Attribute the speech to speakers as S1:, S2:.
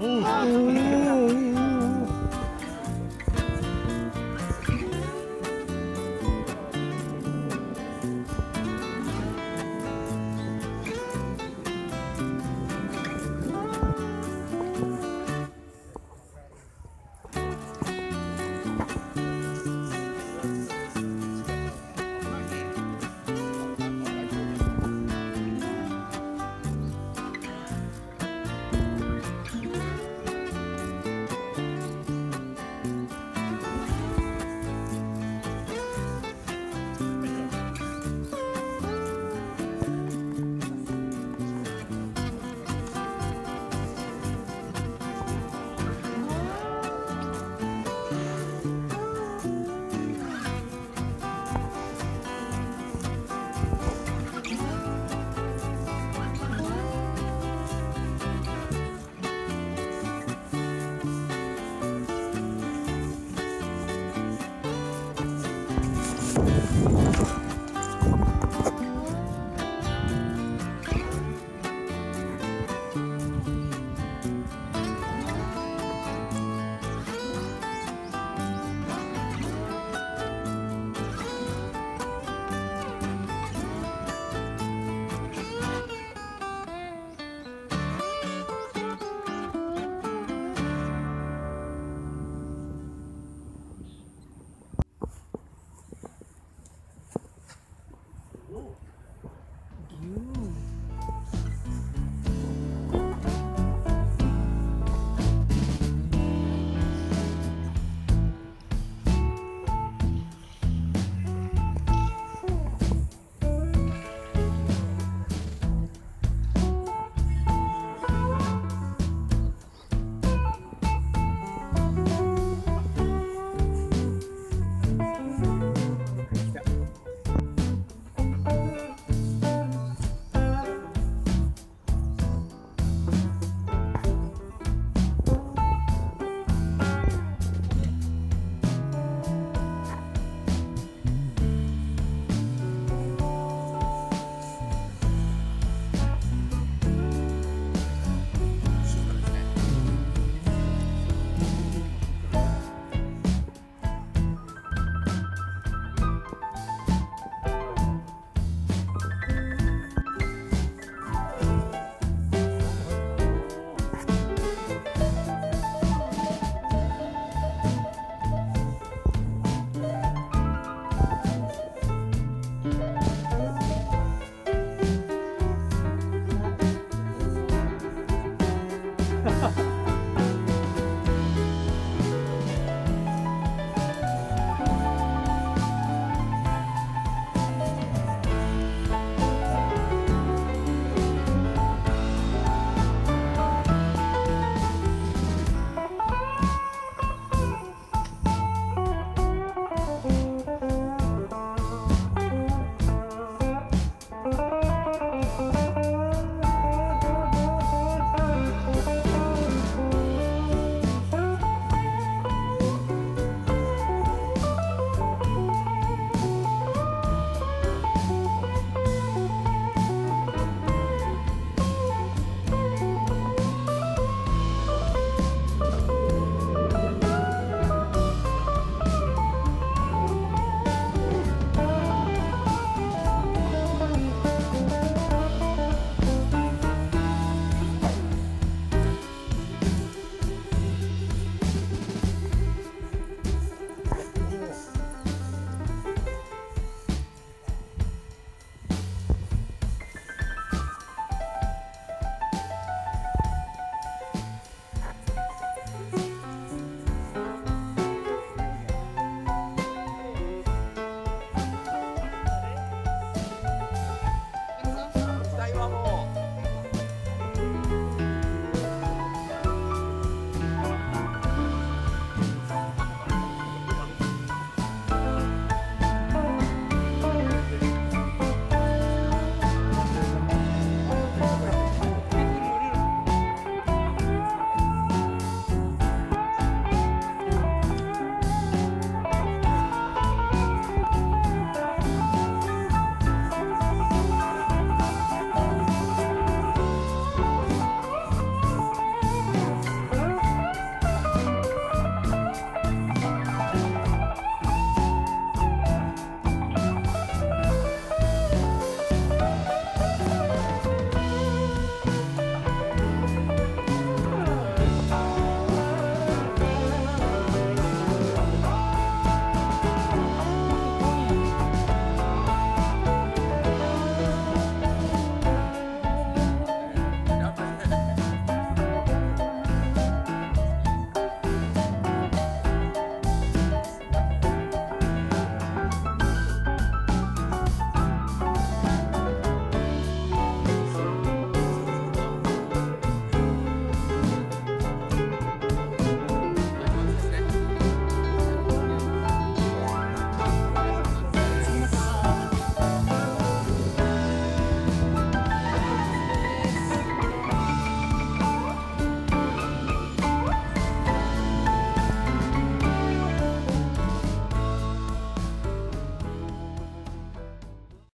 S1: Oh.